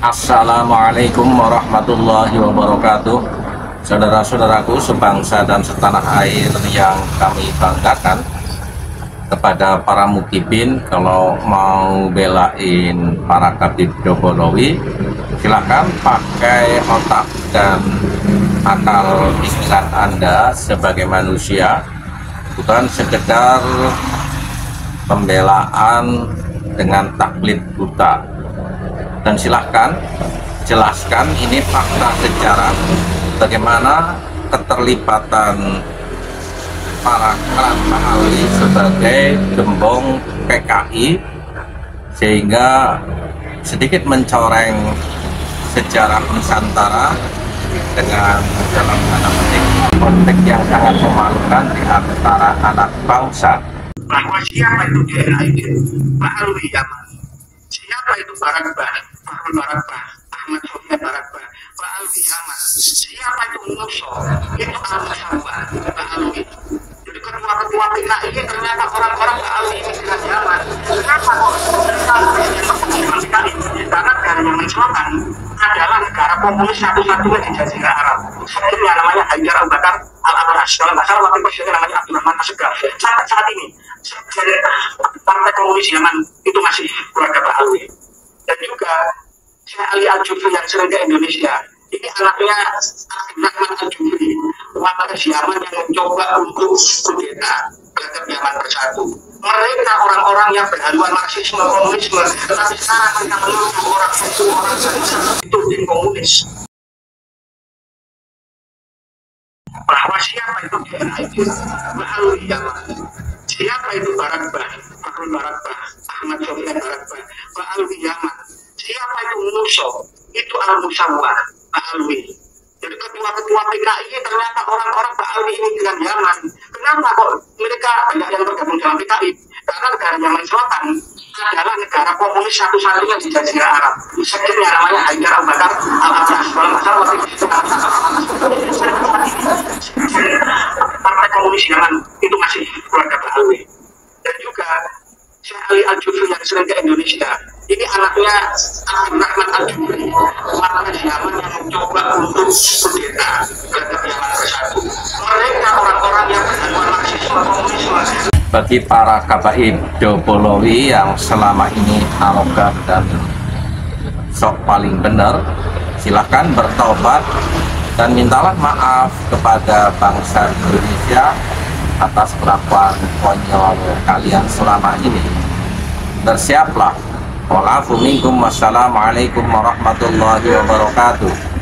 Assalamualaikum warahmatullahi wabarakatuh. Saudara-saudaraku sebangsa dan setanah air yang kami banggakan Kepada para mukibin kalau mau belain para kabib Dobolowi Silahkan pakai otak dan akal pikiran Anda sebagai manusia. Bukan sekedar pembelaan dengan taklid buta dan silahkan jelaskan ini fakta sejarah bagaimana keterlibatan para ahli sebagai gembong PKI sehingga sedikit mencoreng sejarah Nusantara dengan dalam tanda petik konteks yang sangat memalukan di antara anak bangsa. Bahwa siapa itu DNID Pak Alwi siapa itu Barakbah Fahrul Barakbah Ahmad Sofyan Barakbah Pak Alwi Yaman siapa itu Muso itu Al-Musawwa Pak Alwi jadi ketua-ketua PKI ini ternyata orang-orang Pak Alwi ini dengan Yaman kenapa karena negara yang Selatan adalah negara komunis satu-satunya di Jazirah Arab sebelumnya namanya Haidar Abu Bakar Al-Abbas kalau nggak salah wakil presidennya namanya Abdurrahman Asegaf sampai saat ini partai komunis Yaman itu masih keluarga Pak Alwi dan juga Syekh Ali Al Jufri yang sering ke Indonesia. Ini anaknya Rahman Al Jufri warga Yaman yang mencoba untuk kudeta terhadap Yaman bersatu? Mereka orang-orang yang berhaluan Marxisme komunisme. Tetapi sekarang mereka menuduh orang itu orang itu tim komunis. Bahwa siapa itu DNID Alwi Yaman siapa? Itu Barakbah Fahrul Barakbah Ahmad Sofyan Barakbah Alwi Yaman itu Muso itu Al Musawwa Pak Alwi. Jadi ketua-ketua PKI ternyata orang-orang Pak Alwi ini dengan Yaman kenapa kok mereka banyak yang bergabung dalam PKI karena negara Yaman Selatan adalah negara komunis satu-satunya di Jazirah Arab. Sebelumnya namanya Haidar Abu Bakar Al-Abbas. Kalau nggak salah waktu itu partai komunis Yaman itu masih keluarga Pak Alwi. Dan juga Syekh Ali Al Jufri yang sering ke Indonesia ini anaknya Jufri warga Yaman yang mencoba untuk bersatu mereka orang-orang yang bagi para kabaib Dobolowi yang selama ini arogan dan sok paling benar silahkan bertobat dan mintalah maaf kepada bangsa Indonesia atas kelakuan konyol kalian selama ini. Bersiaplah Walafu minkum wassalamualaikum warahmatullahi wabarakatuh